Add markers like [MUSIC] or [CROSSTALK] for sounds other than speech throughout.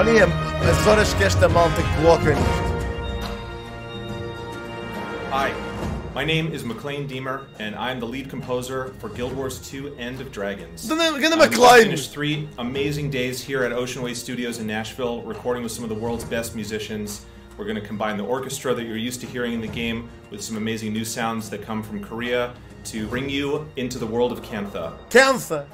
Olha as horas que esta malta coloca nisto. Hi, my name is McLean Deemer, and I'm the lead composer for Guild Wars 2 End of Dragons. Ganda Um, we McLean! finished three amazing days here at Ocean Way Studios in Nashville, recording with some of the world's best musicians. We're going to combine the orchestra that you're used to hearing in the game with some amazing new sounds that come from Korea to bring you into the world of Kantha. Cansa!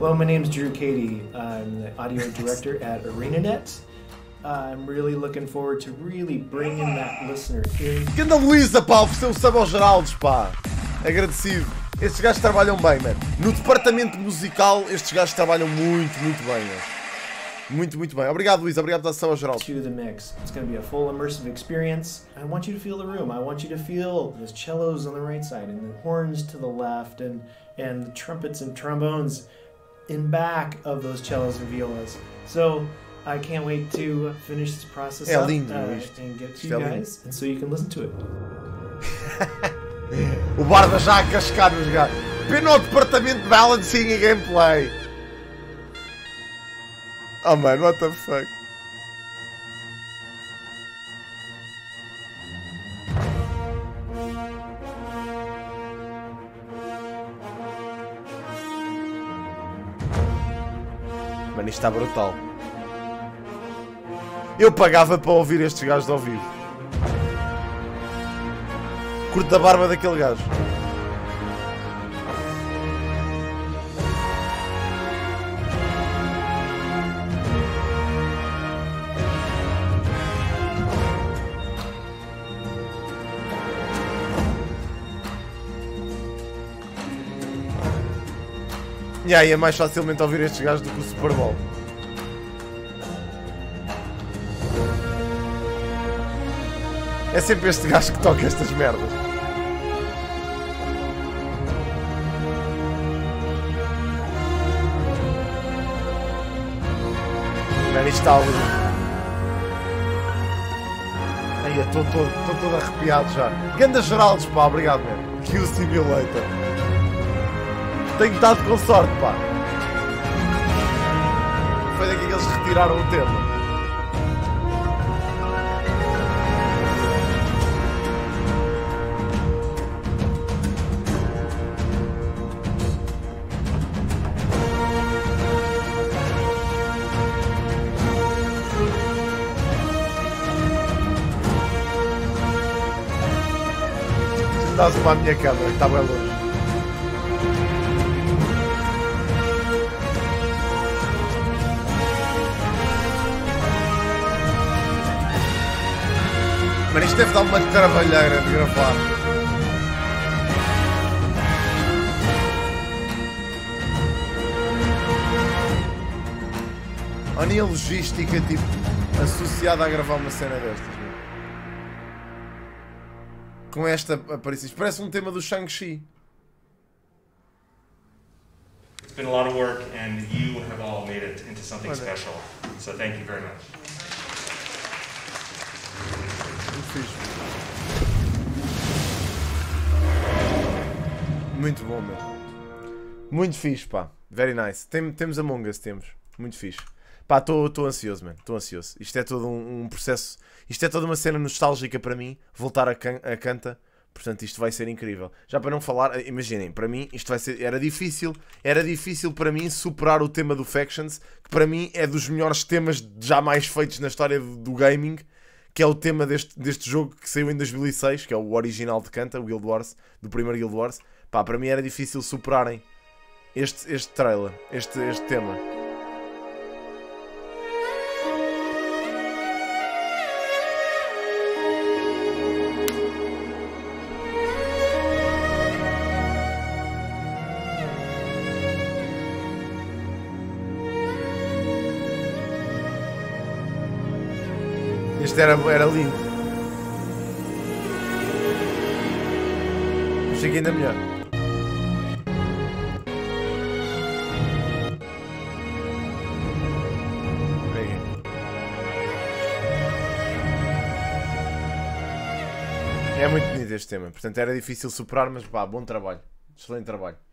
Hello, my name's Drew Cady. I'm the audio [LAUGHS] director at ArenaNet. I'm really looking forward to really bringing that listener in. Ganda Luísa, pá, ofereceu sub aos Geraldos, pá. Agradecido. Estes gajos trabalham bem, mano. No departamento musical, estes gajos trabalham muito, muito bem, mano. Muito, muito bem. Obrigado, Luís. Obrigado pela aos Geraldos. to the mix. It's going to be a full immersive experience. I want you to feel the room. I want you to feel the cellos on the right side and the horns to the left and and the trumpets and trombones in back of those cellos and violas. So I can't wait to finish this process É up uh, and get to you guys, and so you can listen to it. [LAUGHS] O Barba já a cascar nos gajos. Pena o departamento de balancing e gameplay. Oh, man, what the fuck? Mano, isto está brutal. Eu pagava para ouvir estes gajos ao vivo. Curto a barba daquele gajo. E aí é mais facilmente ouvir estes gajos do que o Super Bowl. É sempre este gajo que toca estas merdas. Mano, isto está ali. Estou todo, todo arrepiado já. Ganda Geraldes, pá, obrigado mesmo. Que o Simulator. Tenho estado com sorte, pá. Foi daqui que eles retiraram o tema. Dá-se para a minha câmera, que está bem longe. Mano, isto deve dar uma trabalheira de gravar. Olha a logística, tipo, associada a gravar uma cena destas. meu. Com esta aparição. Isto parece um tema do Shang-Chi. It's been a lot of work, and you have all made it into something special. So thank you very much. Muito fixe. Muito bom, meu. Muito fixe, pá. Very nice. Tem- temos Among Us, temos. Muito fixe. Pá, estou ansioso, mano. Estou ansioso. Isto é todo um, um processo. Isto é toda uma cena nostálgica para mim. Voltar a, can a canta. Portanto, isto vai ser incrível. Já para não falar, imaginem, para mim isto vai ser. Era difícil, era difícil para mim superar o tema do Factions, que para mim é dos melhores temas jamais feitos na história do, do gaming, que é o tema deste, deste jogo que saiu em 2006, que é o original de Canta, o Guild Wars, do primeiro Guild Wars. Pá, para mim era difícil superarem este, este trailer, este, este tema. Este era, era lindo. Que ainda melhor. É muito bonito este tema, portanto era difícil superar, mas pá, bom trabalho. Excelente trabalho.